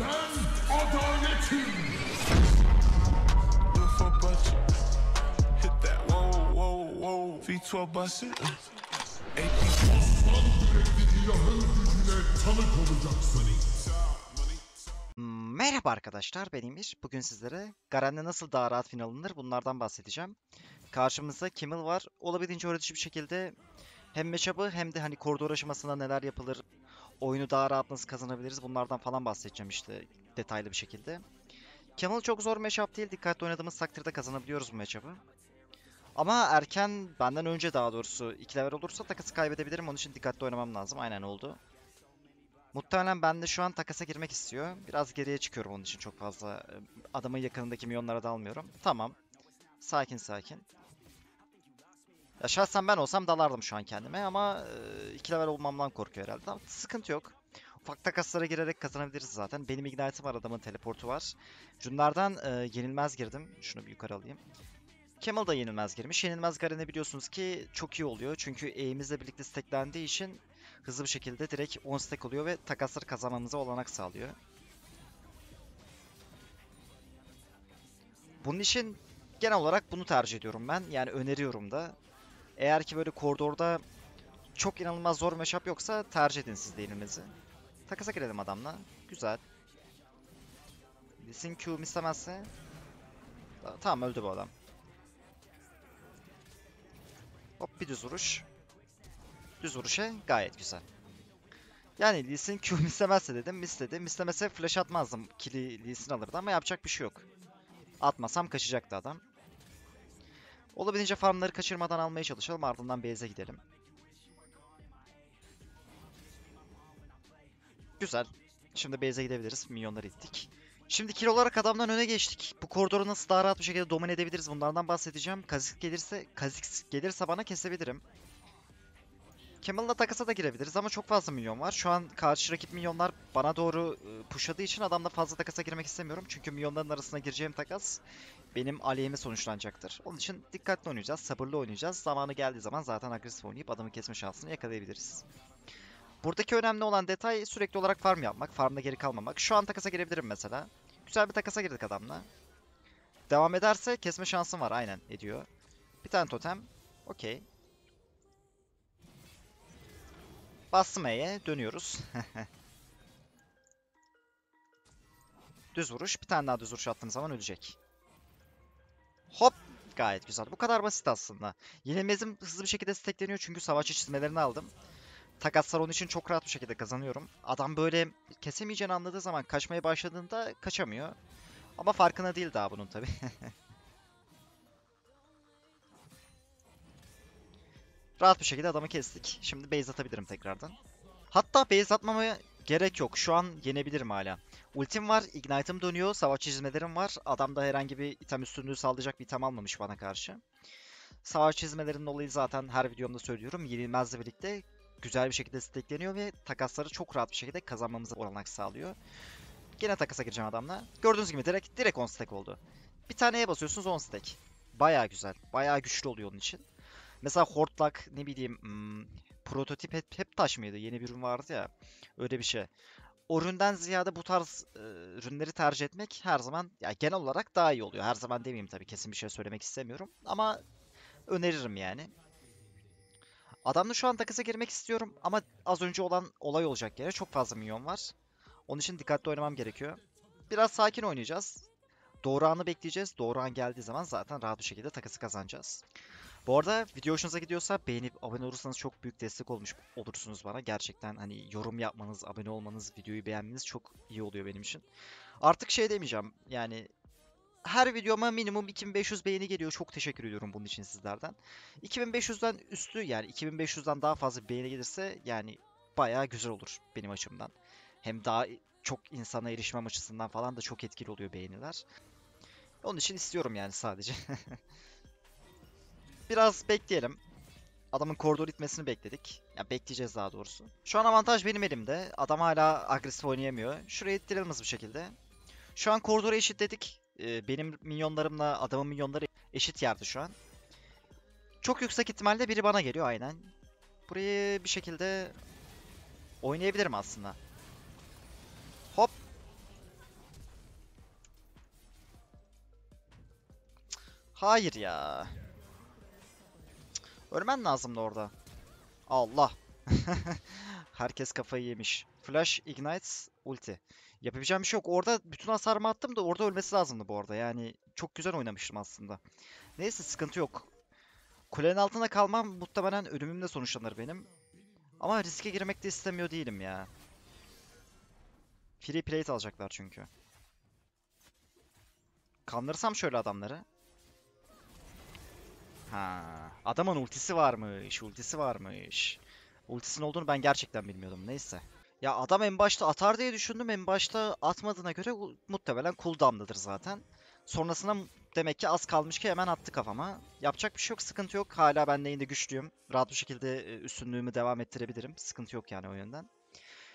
Ben adaletim. Do it for budget. Hit that, whoa, whoa, whoa. V12 bust it. AP Aslan yürekli ilahın gücüne tanık olacaksın. Merhaba arkadaşlar, ben Emir. Bugün sizlere Garen'de nasıl daha rahat fin alınır bunlardan bahsedeceğim. Karşımızda Kimmel var. Olabildiğince öğretici bir şekilde hem matchup'ı hem de hani koridor aşamasında neler yapılır, oyunu daha rahat nasıl kazanabiliriz bunlardan falan bahsedeceğim işte detaylı bir şekilde. Kimmel çok zor matchup değil, dikkatli oynadığımız takdirde kazanabiliyoruz bu matchup'ı. Ama erken, benden önce daha doğrusu 2 level olursa takası kaybedebilirim. Onun için dikkatli oynamam lazım. Aynen oldu. Muhtemelen ben de şu an takasa girmek istiyor. Biraz geriye çıkıyorum onun için çok fazla. Adamın yakınındaki milyonlara dalmıyorum. Tamam. Sakin sakin. Ya şahsen ben olsam dalardım şu an kendime ama 2 level olmamdan korkuyor herhalde. Ama sıkıntı yok. Ufak takaslara girerek kazanabiliriz zaten. Benim ignite'ım var, adamın teleportu var. Runlardan e, yenilmez girdim. Şunu bir yukarı alayım. Camel da yenilmez girmiş. Yenilmez Garen'e biliyorsunuz ki çok iyi oluyor. Çünkü E'imizle birlikte stacklendiği için hızlı bir şekilde direkt 10 stack oluyor ve takasları kazanmamıza olanak sağlıyor. Bunun için genel olarak bunu tercih ediyorum ben. Yani öneriyorum da. Eğer ki böyle koridorda çok inanılmaz zor matchup yoksa tercih edin siz de yenilmezi. Takasa girelim adamla. Güzel. Lisin Q'm istemezse. Ta- Tamam öldü bu adam. Hop bir düz vuruş. Düz vuruşa gayet güzel. Yani Lee Sin Q mislemezse dedim. Misledi. Mislemese flash atmazdım. Kill'i Lee Sin alırdı ama yapacak bir şey yok. Atmasam kaçacaktı adam. Olabildiğince farmları kaçırmadan almaya çalışalım. Ardından base'e gidelim. Güzel. Şimdi base'e gidebiliriz. Milyonları ittik. Şimdi kill olarak adamdan öne geçtik. Bu koridoru nasıl daha rahat bir şekilde domine edebiliriz bunlardan bahsedeceğim. Kazix gelirse, Kazix gelirse bana kesebilirim. Camel'la takasa da girebiliriz ama çok fazla milyon var. Şu an karşı rakip milyonlar bana doğru e, pushladığı için adamla fazla takasa girmek istemiyorum. Çünkü milyonların arasına gireceğim takas benim aleyhime sonuçlanacaktır. Onun için dikkatli oynayacağız, sabırlı oynayacağız. Zamanı geldiği zaman zaten agresif oynayıp adamı kesme şansını yakalayabiliriz. Buradaki önemli olan detay sürekli olarak farm yapmak, farmda geri kalmamak. Şu an takasa girebilirim mesela. Güzel bir takasa girdik adamla. Devam ederse kesme şansım var, aynen ediyor. Bir tane totem, okey. Bastım E'ye, dönüyoruz. düz vuruş, bir tane daha düz vuruş attığım zaman ölecek. Hop, gayet güzel. Bu kadar basit aslında. Yenilmezim hızlı bir şekilde stackleniyor çünkü savaşçı çizmelerini aldım. Takaslar onun için çok rahat bir şekilde kazanıyorum. Adam böyle kesemeyeceğini anladığı zaman kaçmaya başladığında kaçamıyor. Ama farkına değil daha bunun tabi. rahat bir şekilde adamı kestik. Şimdi base atabilirim tekrardan. Hatta base atmamaya gerek yok. Şu an yenebilirim hala. Ultim var, ignite'ım dönüyor, savaşçı çizmelerim var. Adam da herhangi bir item üstünlüğü sağlayacak bir item almamış bana karşı. Savaş çizmelerinin olayı zaten her videomda söylüyorum. Yenilmezle birlikte güzel bir şekilde stackleniyor ve takasları çok rahat bir şekilde kazanmamıza olanak sağlıyor. Gene takasa gireceğim adamla. Gördüğünüz gibi direkt direkt 10 stack oldu. Bir taneye basıyorsunuz 10 stack. Baya güzel. Baya güçlü oluyor onun için. Mesela Hortlak ne bileyim hmm, prototip hep, hep taş mıydı? Yeni bir ürün vardı ya. Öyle bir şey. O üründen ziyade bu tarz e, ürünleri tercih etmek her zaman ya genel olarak daha iyi oluyor. Her zaman demeyeyim tabii kesin bir şey söylemek istemiyorum ama öneririm yani. Adamla şu an takasa girmek istiyorum ama az önce olan olay olacak yere çok fazla milyon var. Onun için dikkatli oynamam gerekiyor. Biraz sakin oynayacağız. Doğru anı bekleyeceğiz. Doğru an geldiği zaman zaten rahat bir şekilde takası kazanacağız. Bu arada video hoşunuza gidiyorsa beğenip abone olursanız çok büyük destek olmuş olursunuz bana. Gerçekten hani yorum yapmanız, abone olmanız, videoyu beğenmeniz çok iyi oluyor benim için. Artık şey demeyeceğim yani her videoma minimum 2500 beğeni geliyor. Çok teşekkür ediyorum bunun için sizlerden. 2500'den üstü yani 2500'den daha fazla beğeni gelirse yani bayağı güzel olur benim açımdan. Hem daha çok insana erişmem açısından falan da çok etkili oluyor beğeniler. Onun için istiyorum yani sadece. biraz bekleyelim. Adamın koridor itmesini bekledik. Ya bekleyeceğiz daha doğrusu. Şu an avantaj benim elimde. Adam hala agresif oynayamıyor. Şuraya ittirelim hızlı bir şekilde. Şu an koridoru eşitledik. Ee, benim minyonlarımla adamın minyonları eşit yerde şu an. Çok yüksek ihtimalle biri bana geliyor aynen. Burayı bir şekilde oynayabilirim aslında. Hop. Hayır ya. Ölmen lazımdı orada. Allah. Herkes kafayı yemiş. Flash, Ignite, ulti. Yapabileceğim bir şey yok. Orada bütün hasarımı attım da orada ölmesi lazımdı bu arada. Yani çok güzel oynamıştım aslında. Neyse sıkıntı yok. Kulenin altında kalmam muhtemelen ölümümle sonuçlanır benim. Ama riske girmek de istemiyor değilim ya. Free plate alacaklar çünkü. Kandırsam şöyle adamları. Ha, adamın ultisi varmış, ultisi varmış. Ultisinin olduğunu ben gerçekten bilmiyordum. Neyse. Ya adam en başta atar diye düşündüm. En başta atmadığına göre muhtemelen cooldown'dadır zaten. Sonrasında demek ki az kalmış ki hemen attı kafama. Yapacak bir şey yok, sıkıntı yok. Hala ben yine güçlüyüm. Rahat bir şekilde e, üstünlüğümü devam ettirebilirim. Sıkıntı yok yani o yönden.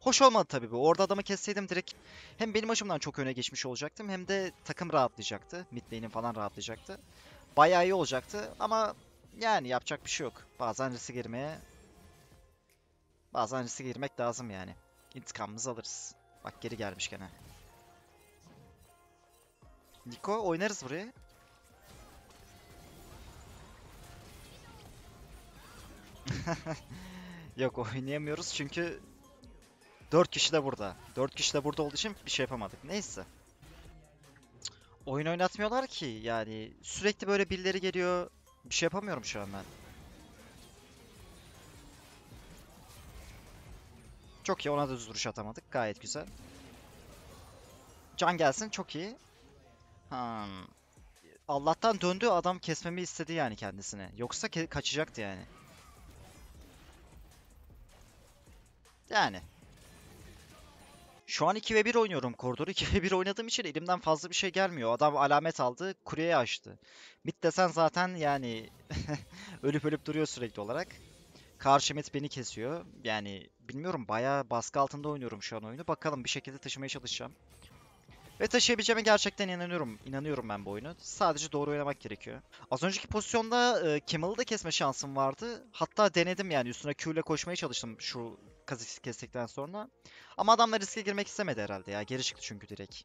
Hoş olmadı tabii bu. Orada adamı kesseydim direkt hem benim açımdan çok öne geçmiş olacaktım hem de takım rahatlayacaktı. Mid falan rahatlayacaktı. Bayağı iyi olacaktı ama yani yapacak bir şey yok. Bazen riske girmeye bazen riske girmek lazım yani. İntikamımızı alırız. Bak geri gelmiş gene. Niko oynarız buraya. Yok oynayamıyoruz çünkü 4 kişi de burada. 4 kişi de burada olduğu için bir şey yapamadık. Neyse. Oyun oynatmıyorlar ki yani sürekli böyle birileri geliyor. Bir şey yapamıyorum şu an ben. Çok iyi ona da düz vuruş atamadık. Gayet güzel. Can gelsin çok iyi. Hmm. Allah'tan döndü adam kesmemi istedi yani kendisine. Yoksa kaçacaktı yani. Yani. Şu an 2 ve 1 oynuyorum koridoru. 2 ve 1 oynadığım için elimden fazla bir şey gelmiyor. Adam alamet aldı, kuleye açtı. Mid desen zaten yani ölüp ölüp duruyor sürekli olarak. Karşı mid beni kesiyor. Yani bilmiyorum bayağı baskı altında oynuyorum şu an oyunu. Bakalım bir şekilde taşımaya çalışacağım. Ve taşıyabileceğime gerçekten inanıyorum. İnanıyorum ben bu oyunu. Sadece doğru oynamak gerekiyor. Az önceki pozisyonda e, Kemal'ı da kesme şansım vardı. Hatta denedim yani üstüne Q ile koşmaya çalıştım şu kazık kestikten sonra. Ama adamlar riske girmek istemedi herhalde ya. Geri çıktı çünkü direkt.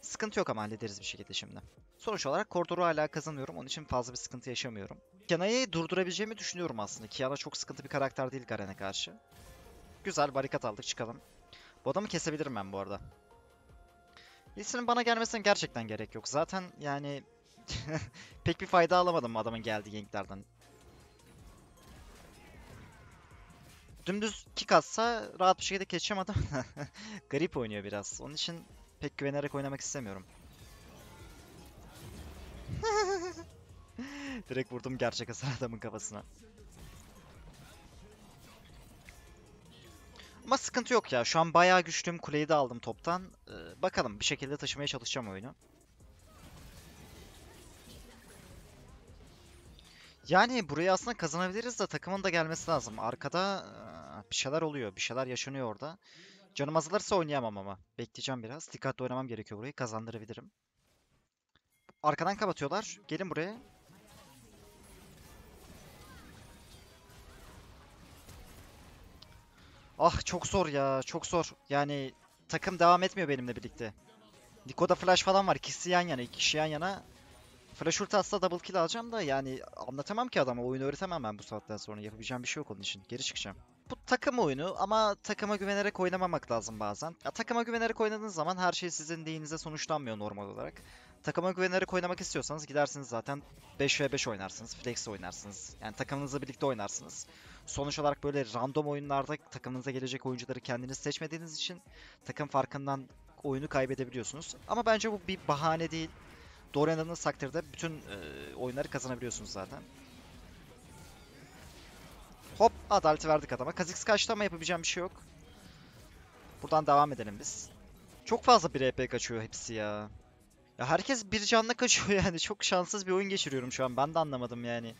Sıkıntı yok ama hallederiz bir şekilde şimdi. Sonuç olarak koridoru hala kazanıyorum. Onun için fazla bir sıkıntı yaşamıyorum. Kiana'yı durdurabileceğimi düşünüyorum aslında. Kiana çok sıkıntı bir karakter değil Garen'e karşı. Güzel barikat aldık çıkalım. Bu adamı kesebilirim ben bu arada. Lee'sinin bana gelmesine gerçekten gerek yok. Zaten yani pek bir fayda alamadım adamın geldiği ganklerden. Dümdüz kick atsa rahat bir şekilde keseceğim adam. Garip oynuyor biraz. Onun için pek güvenerek oynamak istemiyorum. Direkt vurdum gerçek hasar adamın kafasına. Ama sıkıntı yok ya. Şu an bayağı güçlüyüm. Kuleyi de aldım toptan. Ee, bakalım bir şekilde taşımaya çalışacağım oyunu. Yani burayı aslında kazanabiliriz de takımın da gelmesi lazım. Arkada bir şeyler oluyor. Bir şeyler yaşanıyor orada. Canım azalırsa oynayamam ama. Bekleyeceğim biraz. Dikkatli oynamam gerekiyor burayı. Kazandırabilirim. Arkadan kapatıyorlar. Gelin buraya. Ah çok zor ya. Çok zor. Yani takım devam etmiyor benimle birlikte. Niko'da flash falan var. İkisi yan yana. iki kişi yan yana. Flash ulti atsa double kill alacağım da yani anlatamam ki adama. Oyunu öğretemem ben bu saatten sonra. Yapabileceğim bir şey yok onun için. Geri çıkacağım. Bu takım oyunu ama takıma güvenerek oynamamak lazım bazen. Ya, takıma güvenerek oynadığınız zaman her şey sizin lehinize sonuçlanmıyor normal olarak. Takıma güvenerek oynamak istiyorsanız gidersiniz zaten 5v5 oynarsınız, flex oynarsınız. Yani takımınızla birlikte oynarsınız. Sonuç olarak böyle random oyunlarda takımınıza gelecek oyuncuları kendiniz seçmediğiniz için takım farkından oyunu kaybedebiliyorsunuz. Ama bence bu bir bahane değil. Doğru oynadığınız takdirde bütün e, oyunları kazanabiliyorsunuz zaten. Hop adaleti verdik adama. Kha'Zix kaçtı ama yapabileceğim bir şey yok. Buradan devam edelim biz. Çok fazla bir EP kaçıyor hepsi ya. Ya herkes bir canla kaçıyor yani. Çok şanssız bir oyun geçiriyorum şu an. Ben de anlamadım yani.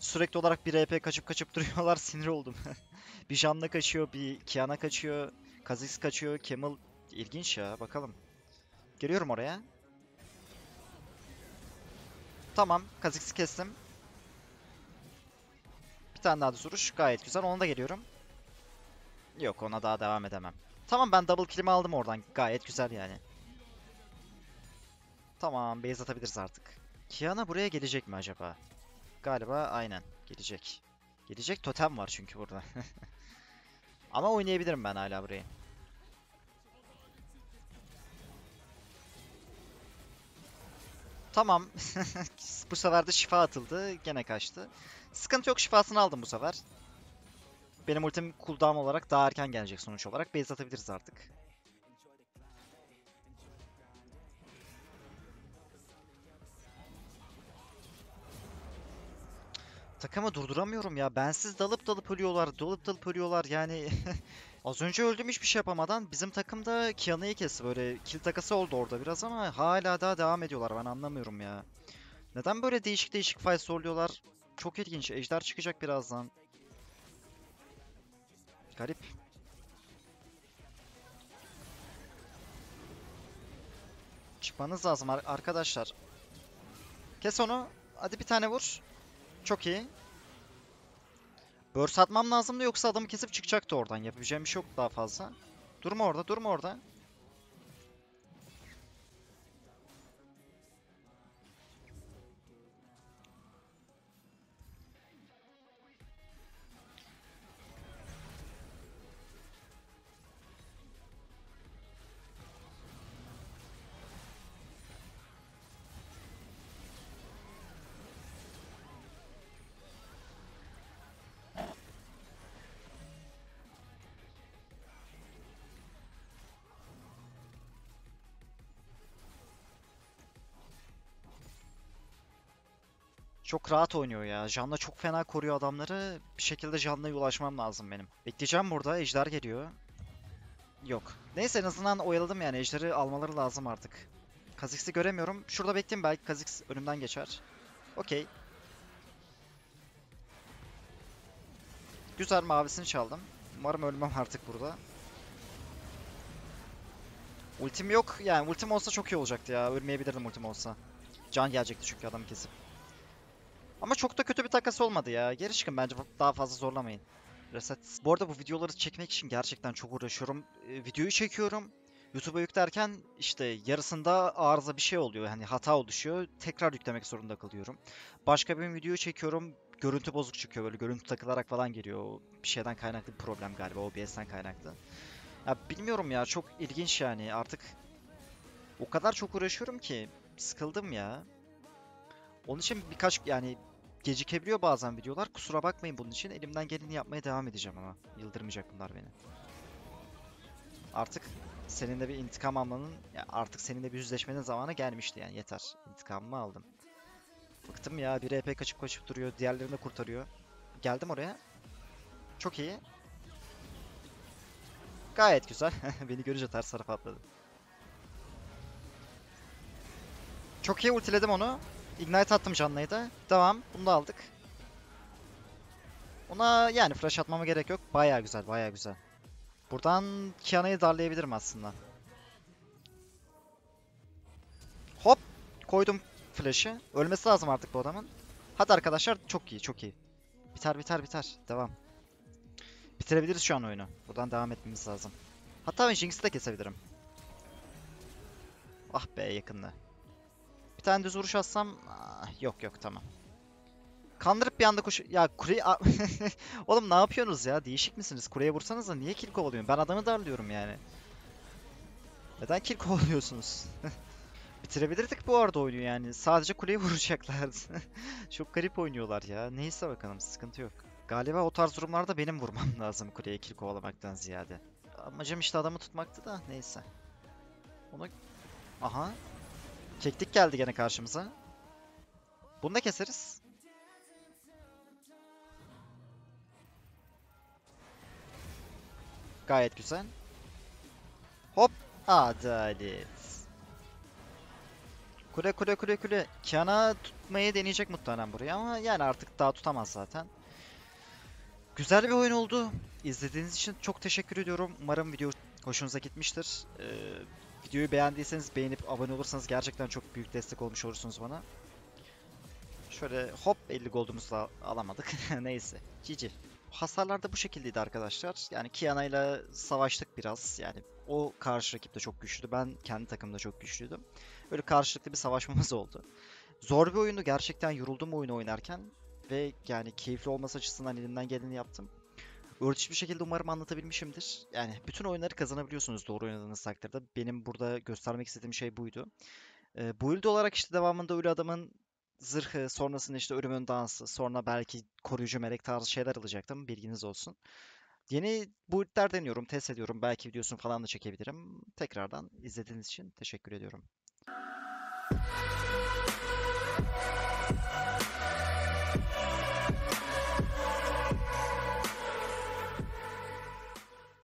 Sürekli olarak bir EP kaçıp kaçıp duruyorlar. Sinir oldum. bir canla kaçıyor, bir Kiana kaçıyor. Kha'Zix kaçıyor, Camel. İlginç ya. Bakalım. Geliyorum oraya. Tamam. Kha'Zix'i kestim. Tane daha düz vuruş. Gayet güzel. Ona da geliyorum. Yok ona daha devam edemem. Tamam ben double kill'imi aldım oradan. Gayet güzel yani. Tamam base atabiliriz artık. Kiana buraya gelecek mi acaba? Galiba aynen gelecek. Gelecek totem var çünkü burada. Ama oynayabilirim ben hala burayı. Tamam. bu sefer de şifa atıldı. Gene kaçtı. Sıkıntı yok şifasını aldım bu sefer. Benim ultim cooldown olarak daha erken gelecek sonuç olarak. Base atabiliriz artık. Takımı durduramıyorum ya. Bensiz dalıp dalıp ölüyorlar. Dalıp dalıp ölüyorlar. Yani az önce öldüm hiçbir şey yapamadan. Bizim takımda Kiana'yı kesti. Böyle kill takası oldu orada biraz ama hala daha devam ediyorlar. Ben anlamıyorum ya. Neden böyle değişik değişik fight zorluyorlar? Çok ilginç. Ejder çıkacak birazdan. Garip. Çıkmanız lazım ar- arkadaşlar. Kes onu. Hadi bir tane vur. Çok iyi. Burst atmam lazımdı yoksa adamı kesip çıkacaktı oradan. Yapabileceğim bir şey yok daha fazla. Durma orada, durma orada. Çok rahat oynuyor ya. Janna çok fena koruyor adamları. Bir şekilde Janna'ya ulaşmam lazım benim. Bekleyeceğim burada. Ejder geliyor. Yok. Neyse en azından oyaladım yani. Ejder'i almaları lazım artık. Kha'Zix'i göremiyorum. Şurada bekleyeyim belki Kha'Zix önümden geçer. Okey. Güzel mavisini çaldım. Umarım ölmem artık burada. Ultim yok. Yani ultim olsa çok iyi olacaktı ya. Ölmeyebilirdim ultim olsa. Can gelecekti çünkü adamı kesip. Ama çok da kötü bir takas olmadı ya. Geri çıkın bence daha fazla zorlamayın. Reset. Bu arada bu videoları çekmek için gerçekten çok uğraşıyorum. Ee, videoyu çekiyorum. YouTube'a yüklerken işte yarısında arıza bir şey oluyor. Hani hata oluşuyor. Tekrar yüklemek zorunda kalıyorum. Başka bir video çekiyorum. Görüntü bozuk çıkıyor böyle. Görüntü takılarak falan geliyor. Bir şeyden kaynaklı bir problem galiba. OBS'ten kaynaklı. Ya bilmiyorum ya. Çok ilginç yani. Artık o kadar çok uğraşıyorum ki sıkıldım ya. Onun için birkaç yani gecikebiliyor bazen videolar. Kusura bakmayın bunun için. Elimden geleni yapmaya devam edeceğim ama. Yıldırmayacak bunlar beni. Artık seninle bir intikam almanın, artık seninle bir yüzleşmenin zamanı gelmişti yani yeter. İntikamımı aldım. Bıktım ya. Biri epey kaçıp kaçıp duruyor. Diğerlerini de kurtarıyor. Geldim oraya. Çok iyi. Gayet güzel. Beni görünce ters tarafa atladı. Çok iyi ultiledim onu. Ignite attım canlıyı da. Devam. Bunu da aldık. Ona yani flash atmama gerek yok. Baya güzel, baya güzel. Buradan Kiana'yı darlayabilirim aslında. Hop! Koydum flash'ı. Ölmesi lazım artık bu adamın. Hadi arkadaşlar çok iyi, çok iyi. Biter, biter, biter. Devam. Bitirebiliriz şu an oyunu. Buradan devam etmemiz lazım. Hatta ben Jinx'i de kesebilirim. Ah be yakınlı. Tane düz vuruş atsam... Ah, yok yok tamam. Kandırıp bir anda koş... Ya kuleyi... Oğlum ne yapıyorsunuz ya? Değişik misiniz? Kuleye vursanız da niye kill kovalıyorsun? Ben adamı darlıyorum yani. Neden kill kovalıyorsunuz? Bitirebilirdik bu arada oyunu yani. Sadece kuleyi vuracaklardı. Çok garip oynuyorlar ya. Neyse bakalım sıkıntı yok. Galiba o tarz durumlarda benim vurmam lazım kuleye kill kovalamaktan ziyade. Amacım işte adamı tutmaktı da neyse. Onu... Aha. Keklik geldi gene karşımıza. Bunu da keseriz. Gayet güzel. Hop. Adalet. Kule kule kule kule. Kiana tutmayı deneyecek muhtemelen buraya ama yani artık daha tutamaz zaten. Güzel bir oyun oldu. İzlediğiniz için çok teşekkür ediyorum. Umarım video hoşunuza gitmiştir. Ee, videoyu beğendiyseniz beğenip abone olursanız gerçekten çok büyük destek olmuş olursunuz bana. Şöyle hop 50 gold'umuzu da alamadık. Neyse. GG. Hasarlar da bu şekildeydi arkadaşlar. Yani Kiana ile savaştık biraz. Yani o karşı rakip de çok güçlüydü. Ben kendi takımda çok güçlüydüm. Böyle karşılıklı bir savaşmamız oldu. Zor bir oyundu. Gerçekten yoruldum oyunu oynarken. Ve yani keyifli olması açısından elimden geleni yaptım. Örtüşü bir şekilde umarım anlatabilmişimdir. Yani bütün oyunları kazanabiliyorsunuz doğru oynadığınız takdirde. Benim burada göstermek istediğim şey buydu. Ee, build olarak işte devamında ölü adamın zırhı, sonrasında işte ölümün dansı, sonra belki koruyucu melek tarzı şeyler alacaktım. Bilginiz olsun. Yeni build'ler deniyorum, test ediyorum. Belki videosunu falan da çekebilirim. Tekrardan izlediğiniz için teşekkür ediyorum.